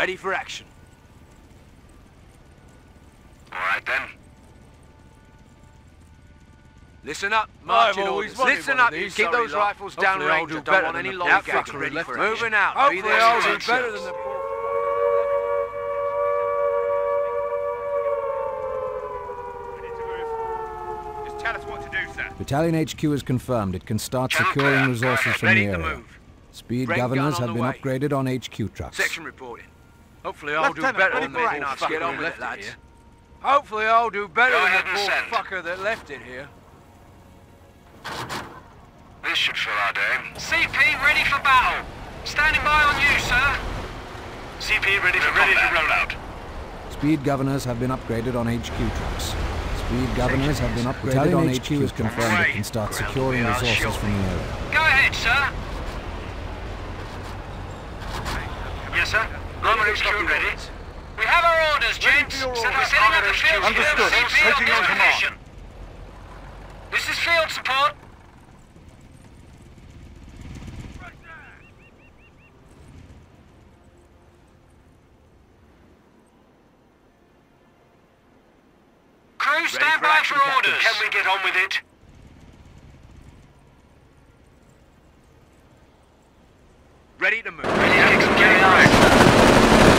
Ready for action. All right then. Listen up, I've marching orders. Listen up, you keep those lot. rifles down Hopefully I'll range. do I don't better want than any the long outfit ready for Moving out. Be Hopefully there I'll do better than the... Just tell us what to do, sir. Battalion HQ has confirmed it can start Channel securing clear. Resources from Ready the area. Speed Rain governors have been way. upgraded on HQ trucks. Section reporting. Hopefully I'll do better than the action. poor Let's get on who with it, left lads. here. Hopefully I'll do better than the poor fucker that left it here. This should fill our day. CP ready for battle. Standing by on you, sir. CP ready for ready to roll out. Speed governors have been upgraded on HQ trucks. Speed governors have been upgraded Battalion on HQ HQ has confirmed it can start Well, securing resources from the area. Go ahead, sir. Yes, sir. Armor HQ ready. We have our orders, gents. So we're setting up the field Understood. CP Taking on on command. position. This is field support. Crew, stand by for orders. Can we get on with it? Ready to move. Ready to kick some getting on.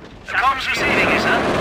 The comms receiving you, sir.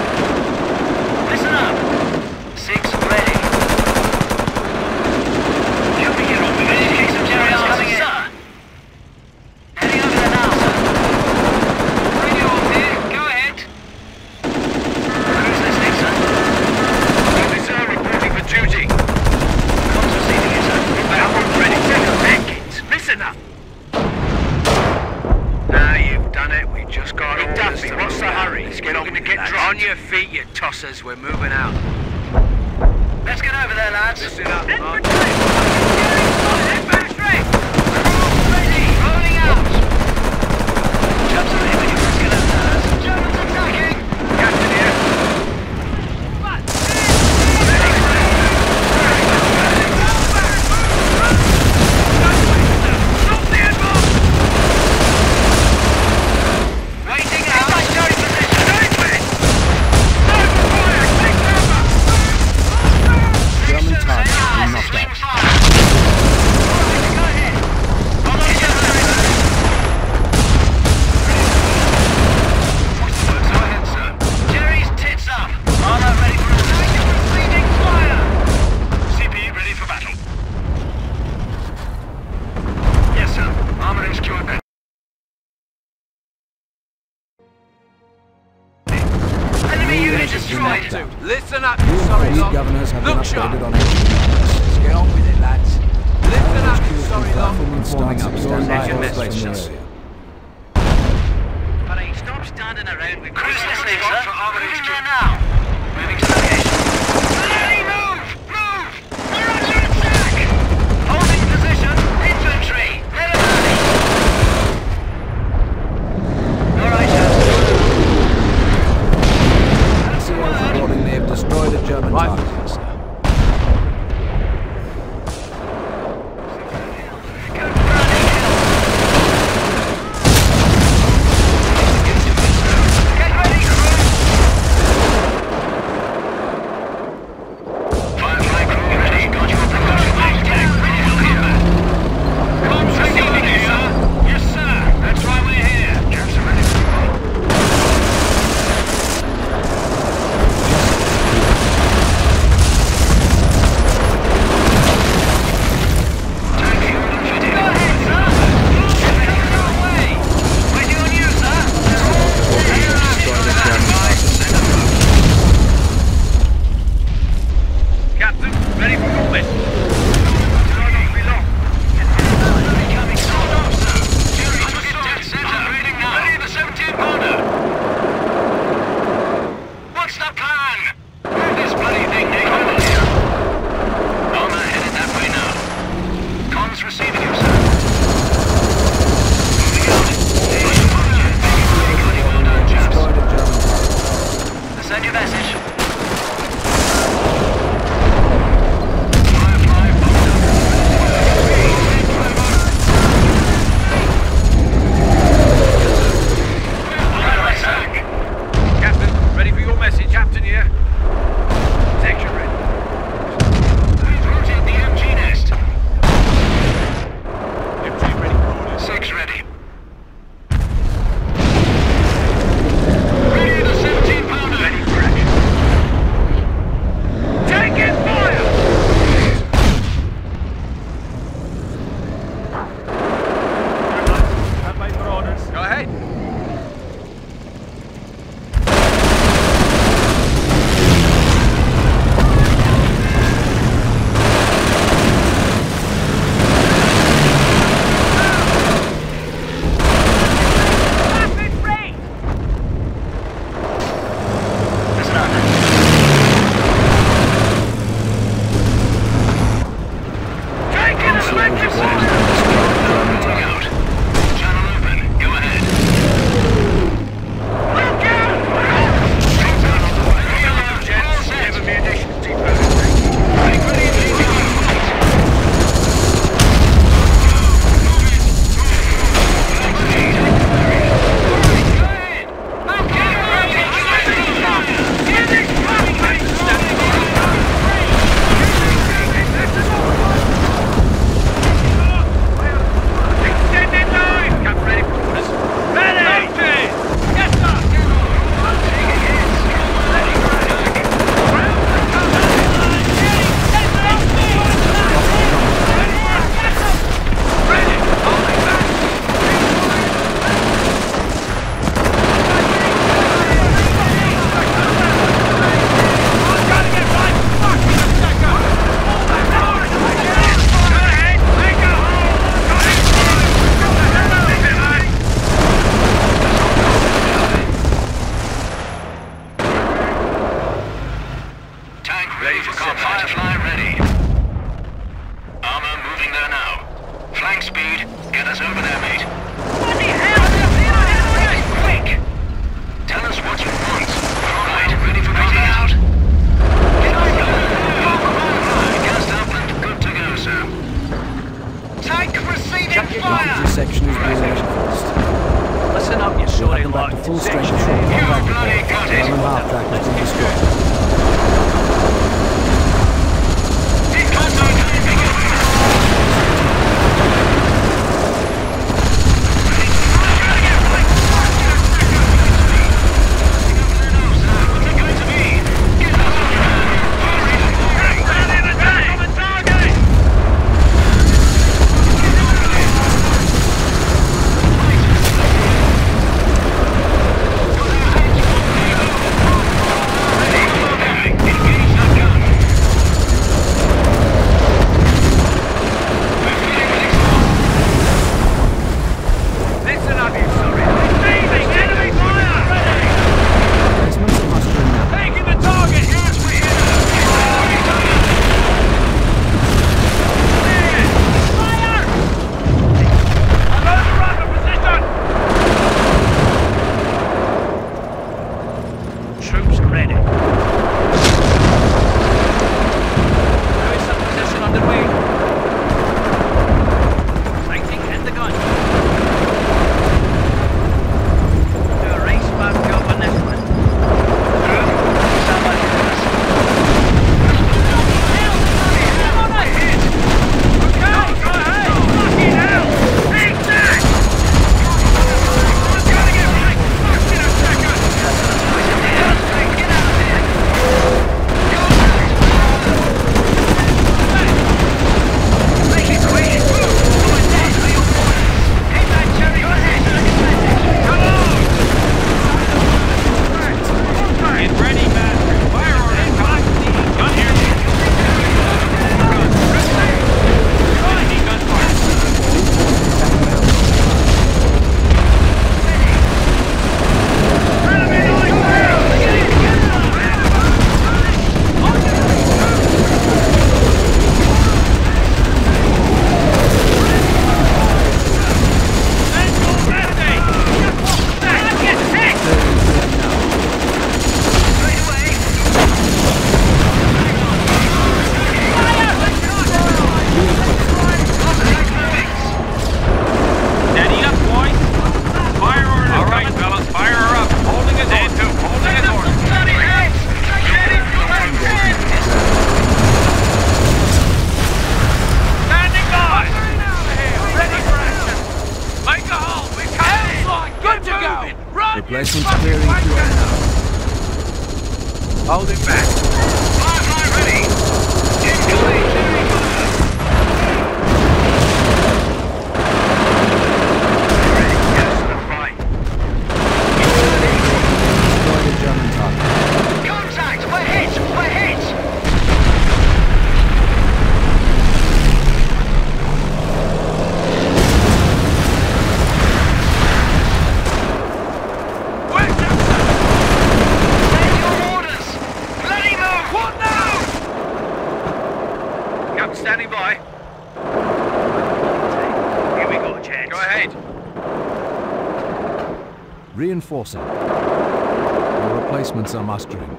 Reinforcing. Your replacements are mustering.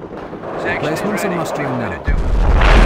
Replacements are mustering now.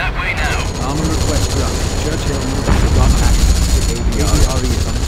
That way now. Armor request dropped. Churchill moved to drop access to ABR.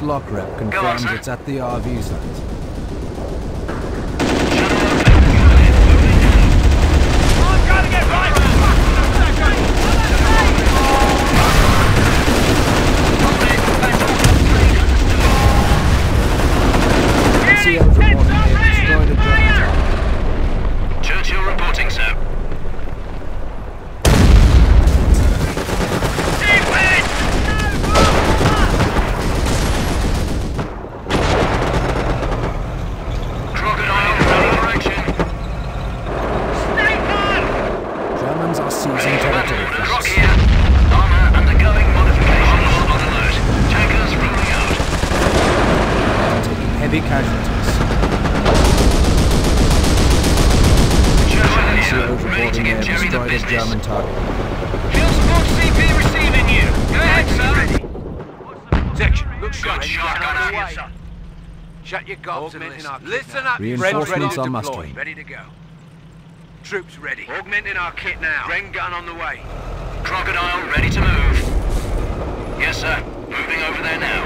Lockrep lock rep confirms it's at the RV site. Reinforcements are mustering. Ready to go. Troops ready. Augmenting our kit now. Bren gun on the way. Crocodile ready to move. Yes, sir. Moving over there now.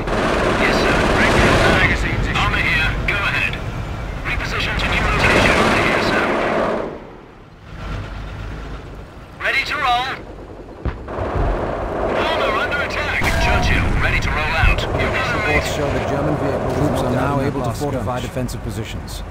defensive positions.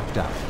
knocked out.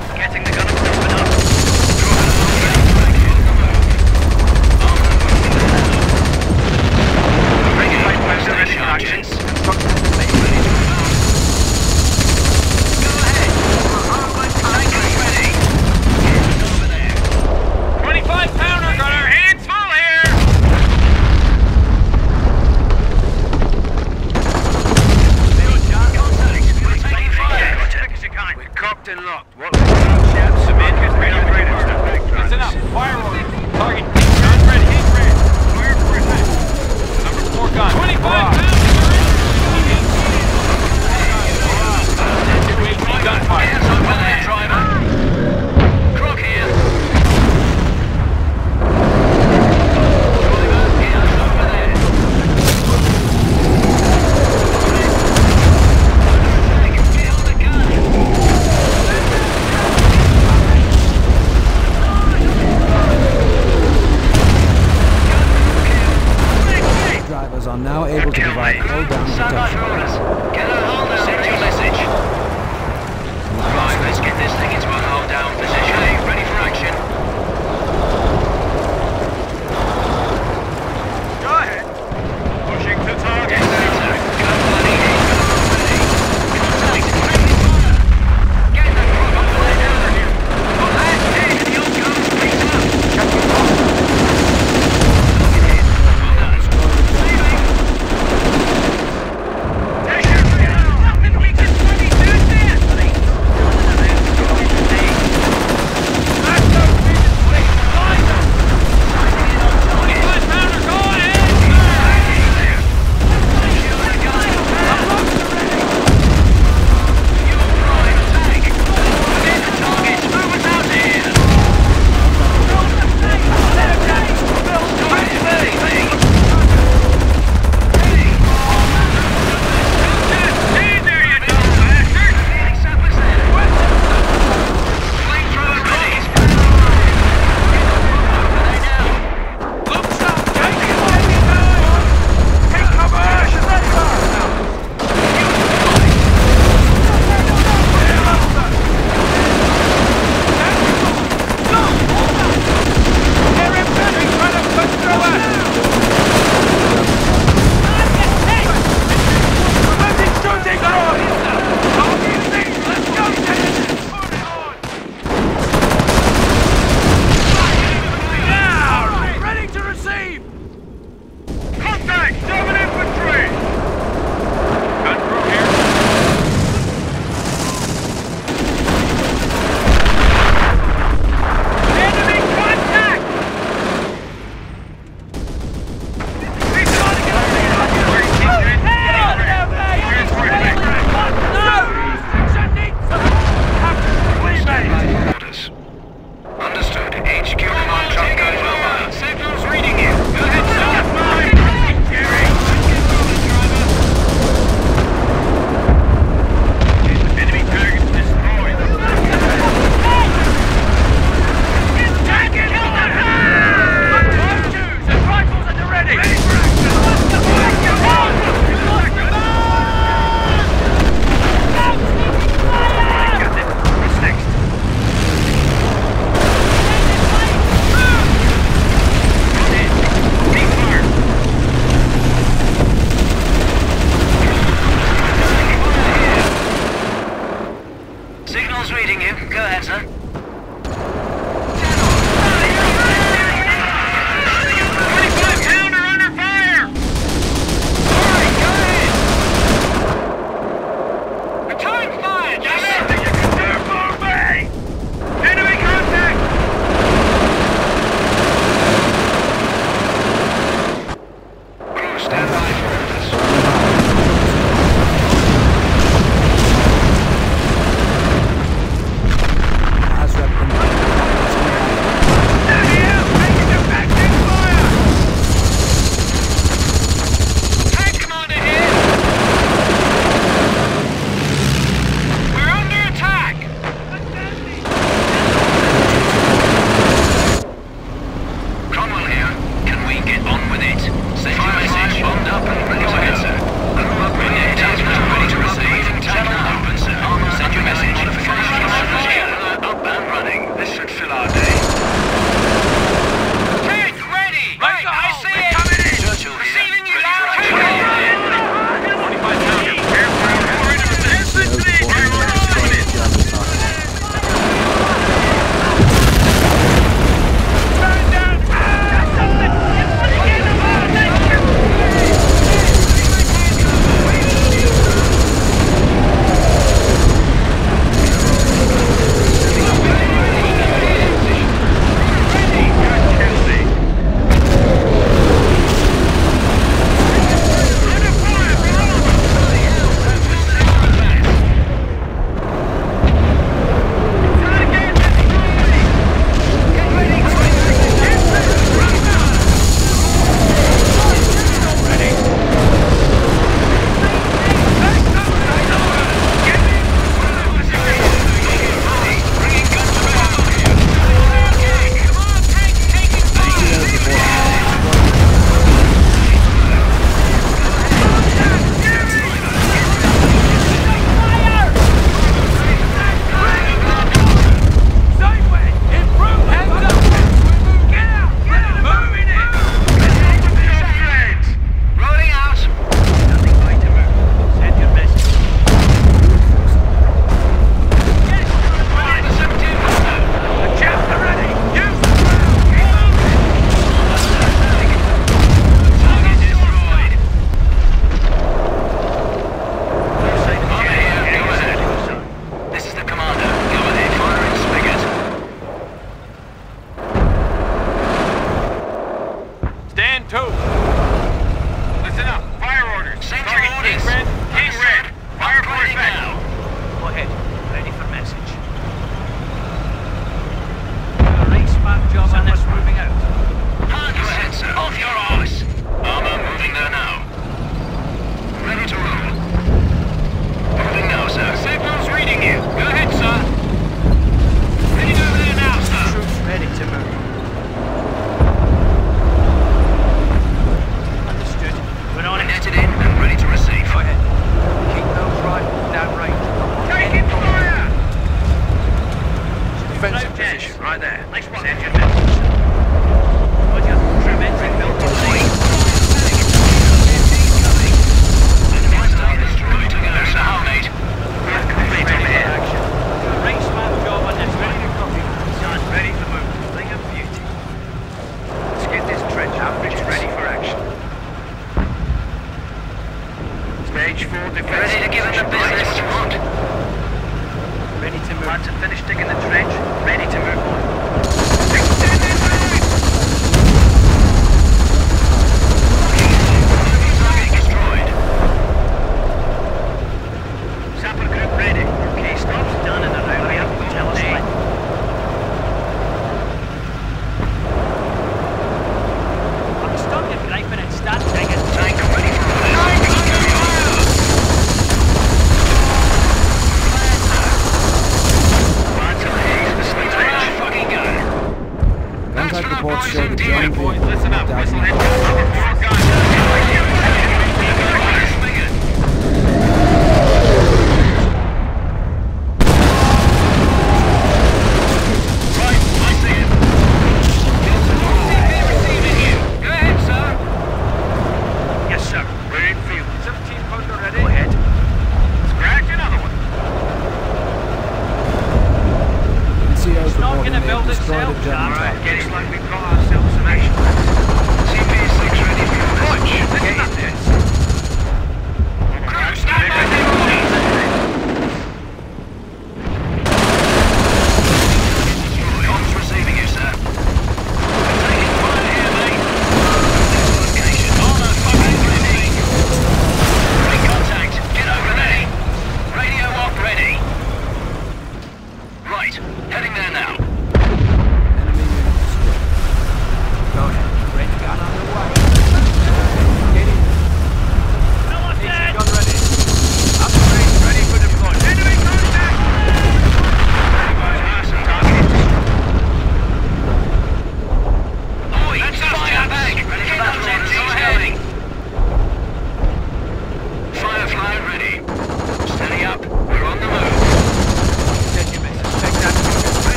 All right. a Gentile. Right, like we've got ourselves an action.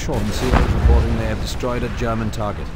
Schaumensee overboard reporting they have destroyed a German target.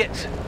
it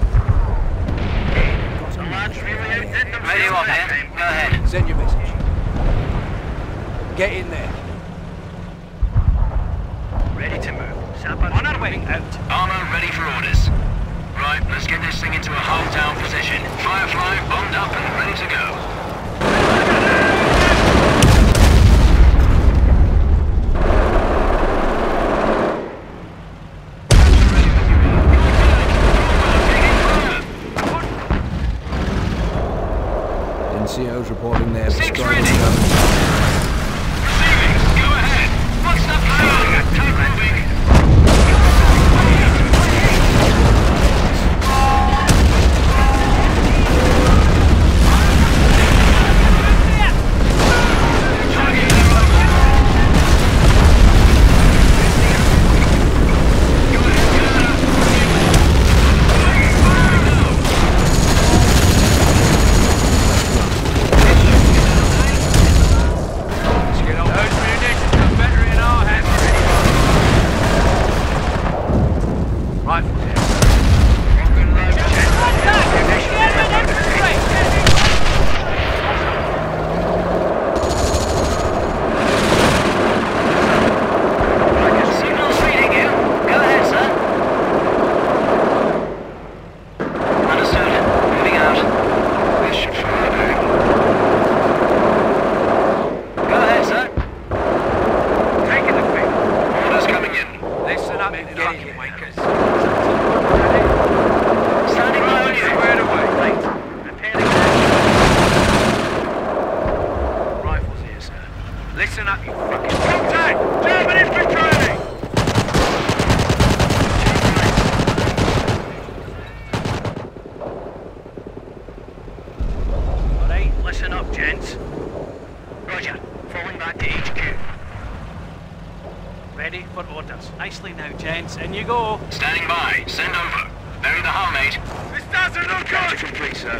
In you go. Standing by. Send over. They're the harm, mate. This does no good! Capture complete, sir.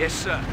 Yes, sir.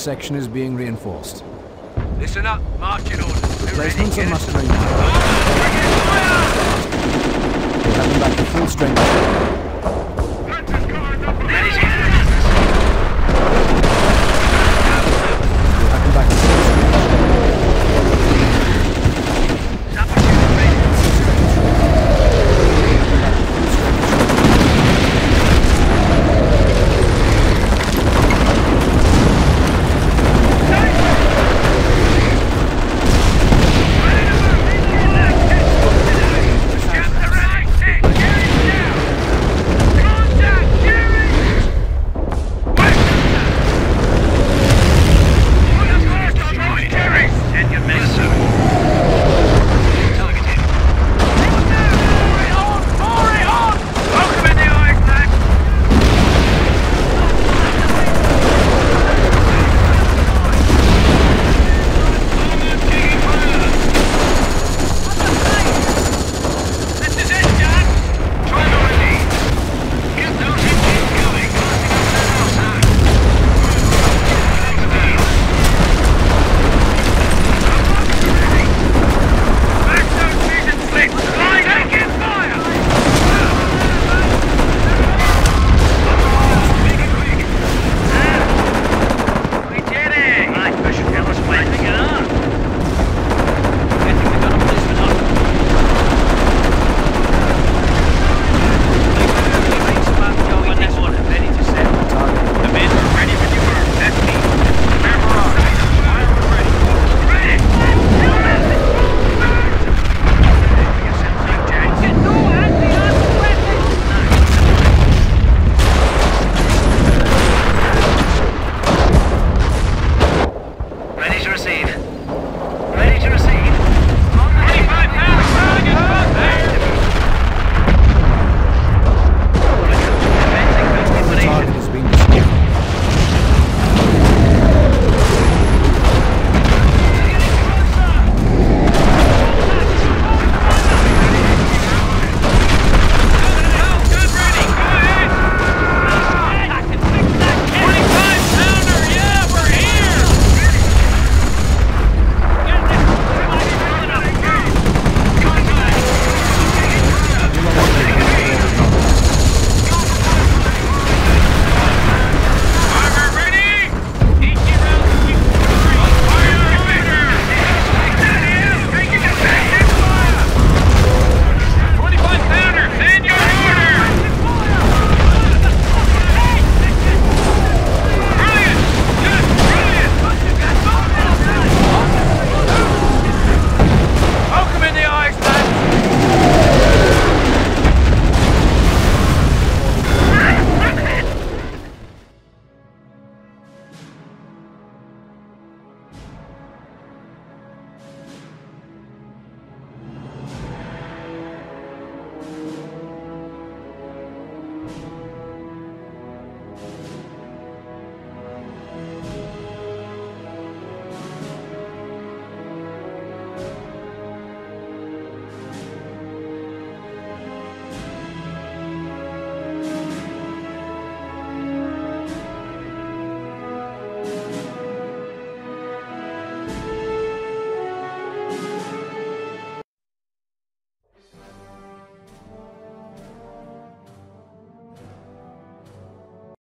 section is being reinforced. Listen up, marching orders. Replacements are must train. Ah, We're back to full strength.